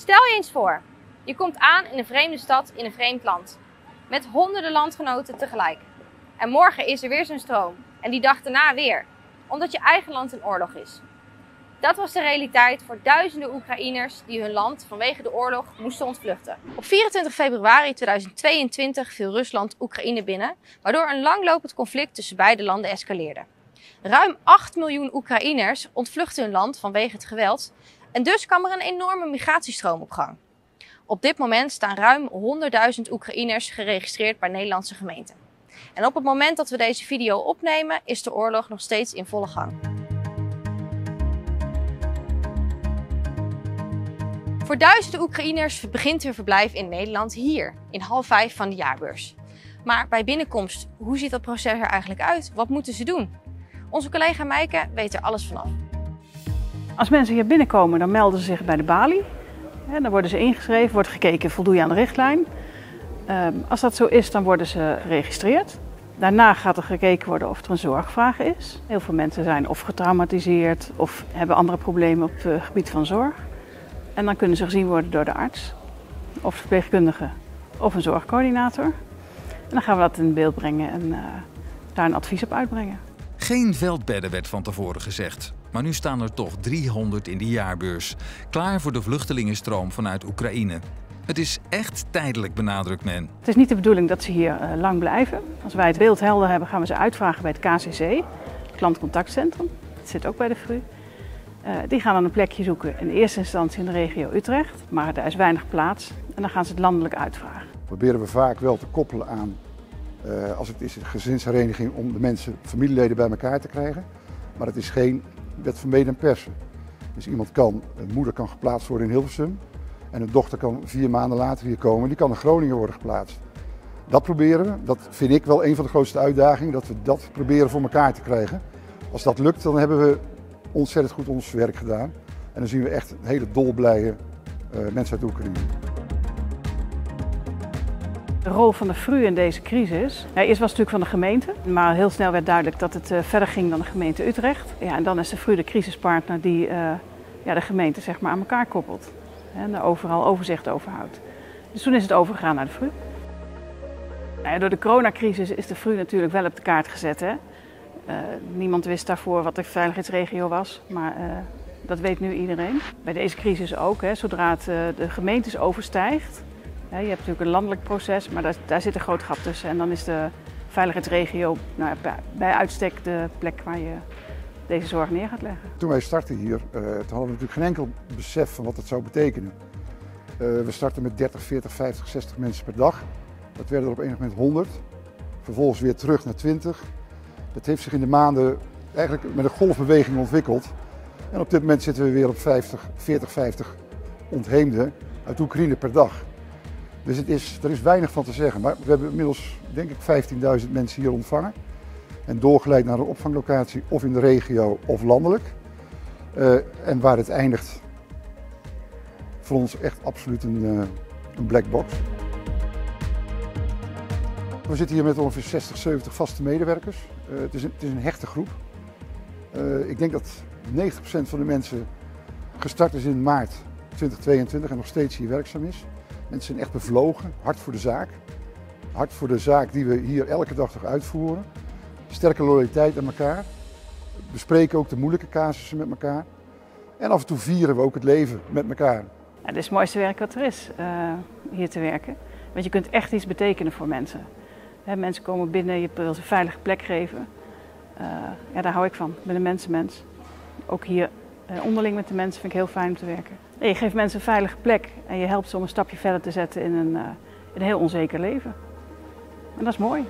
Stel je eens voor, je komt aan in een vreemde stad in een vreemd land. Met honderden landgenoten tegelijk. En morgen is er weer zo'n stroom. En die dag daarna weer. Omdat je eigen land in oorlog is. Dat was de realiteit voor duizenden Oekraïners die hun land vanwege de oorlog moesten ontvluchten. Op 24 februari 2022 viel Rusland Oekraïne binnen, waardoor een langlopend conflict tussen beide landen escaleerde. Ruim 8 miljoen Oekraïners ontvluchten hun land vanwege het geweld en dus kwam er een enorme migratiestroom op gang. Op dit moment staan ruim 100.000 Oekraïners geregistreerd bij Nederlandse gemeenten. En op het moment dat we deze video opnemen, is de oorlog nog steeds in volle gang. Voor duizenden Oekraïners begint hun verblijf in Nederland hier, in half vijf van de jaarbeurs. Maar bij binnenkomst, hoe ziet dat proces er eigenlijk uit? Wat moeten ze doen? Onze collega Meike weet er alles vanaf. Als mensen hier binnenkomen, dan melden ze zich bij de balie. dan worden ze ingeschreven, wordt gekeken, voldoe je aan de richtlijn. Ehm, als dat zo is, dan worden ze geregistreerd. Daarna gaat er gekeken worden of er een zorgvraag is. Heel veel mensen zijn of getraumatiseerd of hebben andere problemen op het gebied van zorg. En dan kunnen ze gezien worden door de arts of verpleegkundige of een zorgcoördinator. En dan gaan we dat in beeld brengen en uh, daar een advies op uitbrengen. Geen veldbedden werd van tevoren gezegd. Maar nu staan er toch 300 in de jaarbeurs. Klaar voor de vluchtelingenstroom vanuit Oekraïne. Het is echt tijdelijk, benadrukt men. Het is niet de bedoeling dat ze hier uh, lang blijven. Als wij het beeld helder hebben, gaan we ze uitvragen bij het KCC, het klantcontactcentrum. Het zit ook bij de FRU. Uh, die gaan dan een plekje zoeken in eerste instantie in de regio Utrecht, maar daar is weinig plaats en dan gaan ze het landelijk uitvragen. Proberen we vaak wel te koppelen aan, uh, als het is een gezinshereniging, om de mensen, familieleden bij elkaar te krijgen. Maar het is geen wet van mede en persen. Dus iemand kan, een moeder kan geplaatst worden in Hilversum en een dochter kan vier maanden later hier komen, die kan in Groningen worden geplaatst. Dat proberen we, dat vind ik wel een van de grootste uitdagingen, dat we dat proberen voor elkaar te krijgen. Als dat lukt, dan hebben we ontzettend goed ons werk gedaan. En dan zien we echt hele dolblije uh, mensen uit Oekraïne. De rol van de FRU in deze crisis. Ja, eerst was het natuurlijk van de gemeente, maar heel snel werd duidelijk dat het uh, verder ging dan de gemeente Utrecht. Ja, en dan is de FRU de crisispartner die uh, ja, de gemeente zeg maar, aan elkaar koppelt en er overal overzicht over houdt. Dus toen is het overgegaan naar de FRU. Ja, door de coronacrisis is de FRU natuurlijk wel op de kaart gezet. Hè? Uh, niemand wist daarvoor wat de veiligheidsregio was, maar dat weet nu iedereen. Bij deze crisis ook, hè, zodra het de gemeentes overstijgt. Je hebt natuurlijk een landelijk proces, maar daar, daar, zit een groot gat tussen. En dan is de veiligheidsregio nou, bij, uitstek de plek waar je deze zorg neer gaat leggen. Toen wij startten hier, toen hadden we natuurlijk geen enkel besef van wat het zou betekenen. we startten met 30, 40, 50, 60 mensen per dag. Dat werden er op enig moment 100. Vervolgens weer terug naar 20. Dat heeft zich in de maanden eigenlijk met een golfbeweging ontwikkeld. En op dit moment zitten we weer op 50, 40, 50 ontheemden uit Oekraïne per dag. Dus het is, er is weinig van te zeggen. Maar we hebben inmiddels, denk ik, 15.000 mensen hier ontvangen. En doorgeleid naar een opvanglocatie, of in de regio of landelijk. Uh, en waar het eindigt, voor ons echt absoluut een, uh, een black box. We zitten hier met ongeveer 60, 70 vaste medewerkers. Uh, het, is een, het, is een, hechte groep. Ik denk dat 90% van de mensen gestart is in maart 2022 en nog steeds hier werkzaam is. Mensen zijn echt bevlogen, hard voor de zaak. Hard voor de zaak die we hier elke dag toch uitvoeren. Sterke loyaliteit aan elkaar. Bespreken ook de moeilijke casussen met elkaar. En af en toe vieren we ook het leven met elkaar. Ja, is het mooiste werk wat er is, uh, hier te werken. Want je kunt echt iets betekenen voor mensen. Mensen komen binnen, je wil ze een veilige plek geven. Uh, ja, daar hou ik van. Ik ben een mensenmens. Ook hier onderling met de mensen vind ik heel fijn om te werken. Je geeft mensen een veilige plek en je helpt ze om een stapje verder te zetten in een, uh, in een heel onzeker leven. En dat is mooi.